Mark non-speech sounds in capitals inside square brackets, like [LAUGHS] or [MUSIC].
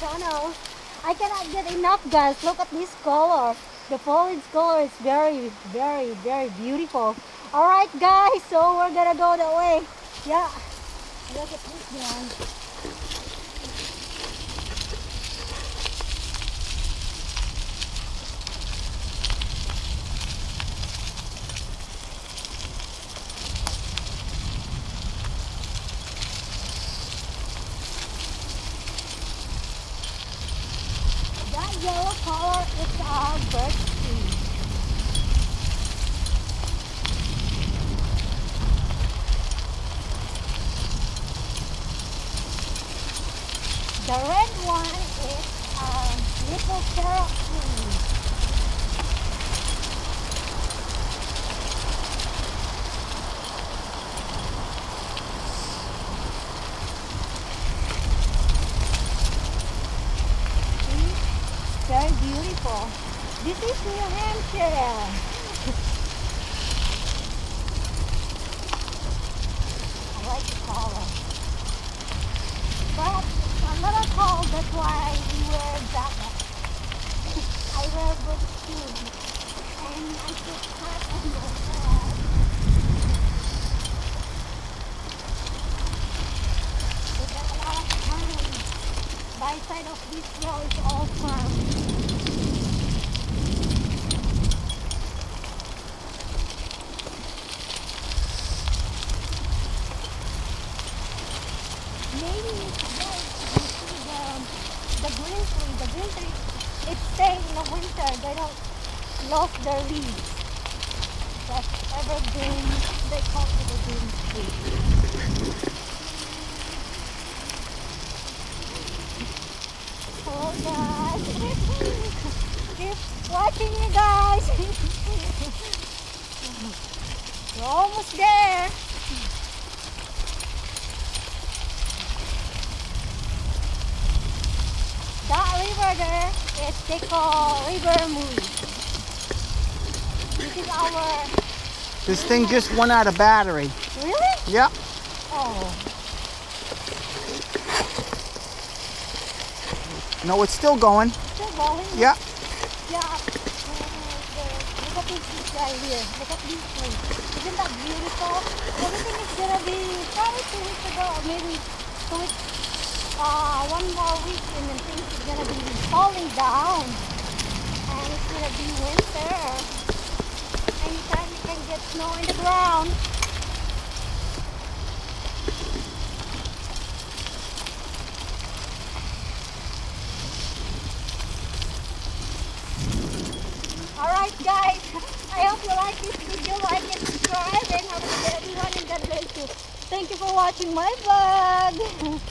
channel. I cannot get enough guys. Look at this color. The foliage color is very, very, very beautiful. Alright guys, so we're gonna go that way. Yeah. Look at this one. That yellow color is our birch tree. The red one is a little carrot tree. See? Very beautiful. This is New Hampshire. [LAUGHS] Maybe it's good see the, the. The it's staying in the winter. They don't lose their leaves. That's evergreen. They call it a green tree. Hello guys. Keep watching you guys. We're almost there. That river there is they call River Moon. This is our This thing just went out of battery. really? Yep. Oh, No, it's still going. still going. Yep. Yeah. uh, Look at this guy here. Look at this tree. Isn't that beautiful? Everything is gonna be probably two weeks ago, or maybe two weeks, uh, one more week, and then things are gonna be falling down, and it's gonna be winter. Anytime you can get snow in the ground. Guys, I hope you like this video, like and subscribe, and have a good everyone and God bless you. Thank you for watching my vlog. [LAUGHS]